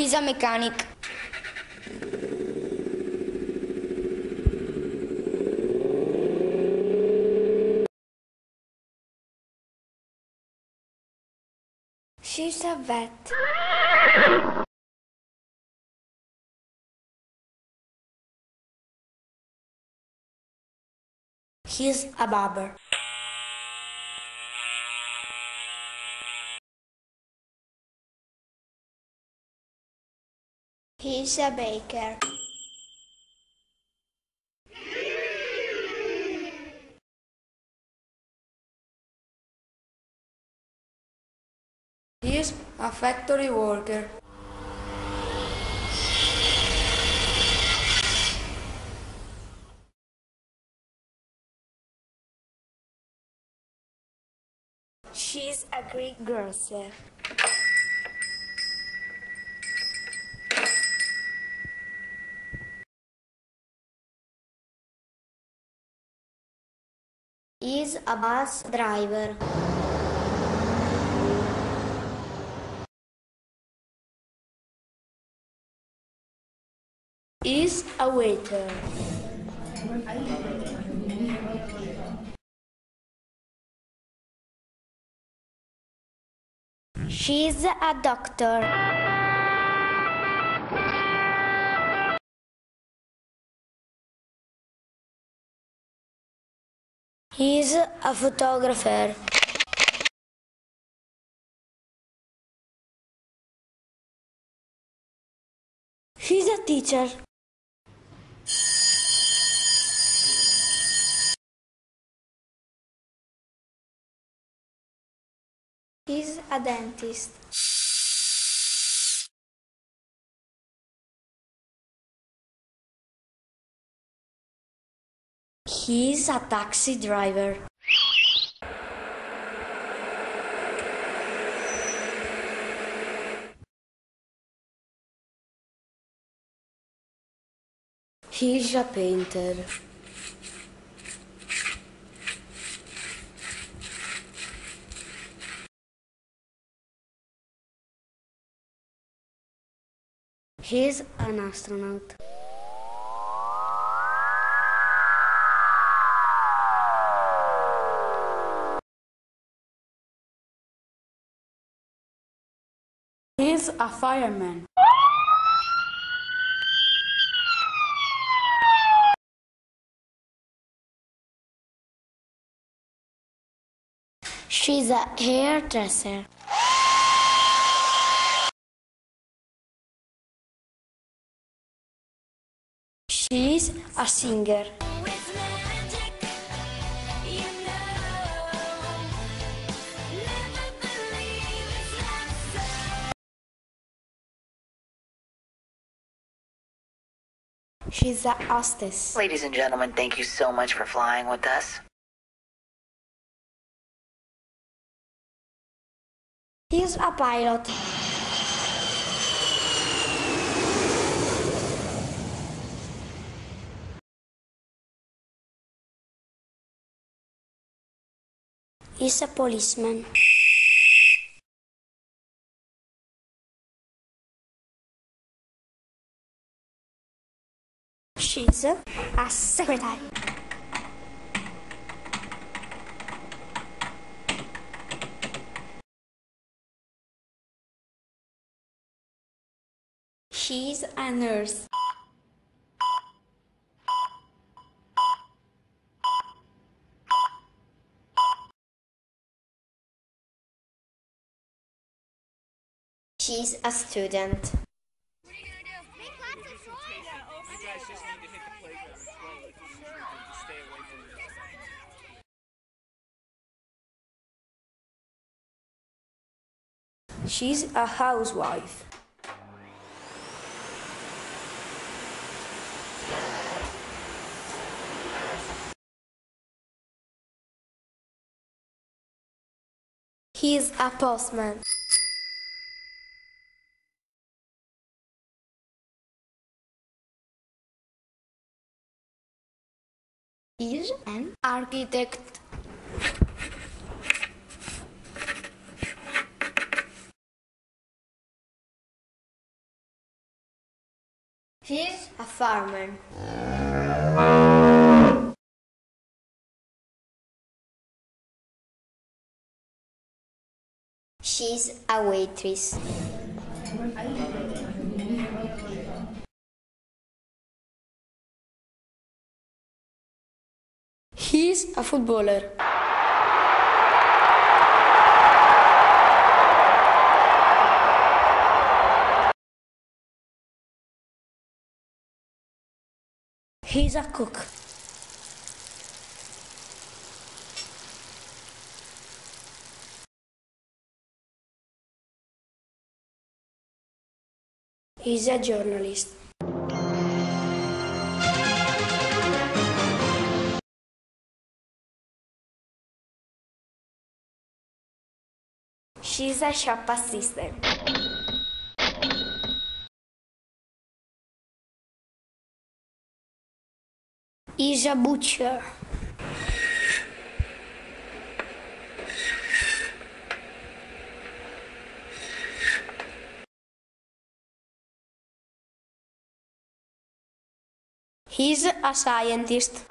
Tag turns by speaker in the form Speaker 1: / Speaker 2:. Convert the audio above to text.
Speaker 1: He's a mechanic. She's a vet. He's a barber. He's a baker. He's a factory worker. She's a greengrocer. He's a bus driver. Is a waiter. She's a doctor. He's a photographer. She's a teacher. He's a dentist. He's a taxi driver. He's a painter. He's an astronaut. A fireman. She's a hairdresser. She's a singer. She's a hostess.
Speaker 2: Ladies and gentlemen, thank you so much for flying with us.
Speaker 1: He's a pilot. He's a policeman. She's a secretary. She's a nurse. She's a student. She's a housewife. He's a postman. He's an architect.
Speaker 3: He's a farmer. She's a waitress.
Speaker 1: He's a footballer. He's a cook. He's a journalist.
Speaker 3: She's a shop assistant.
Speaker 1: is a butcher. He's a scientist.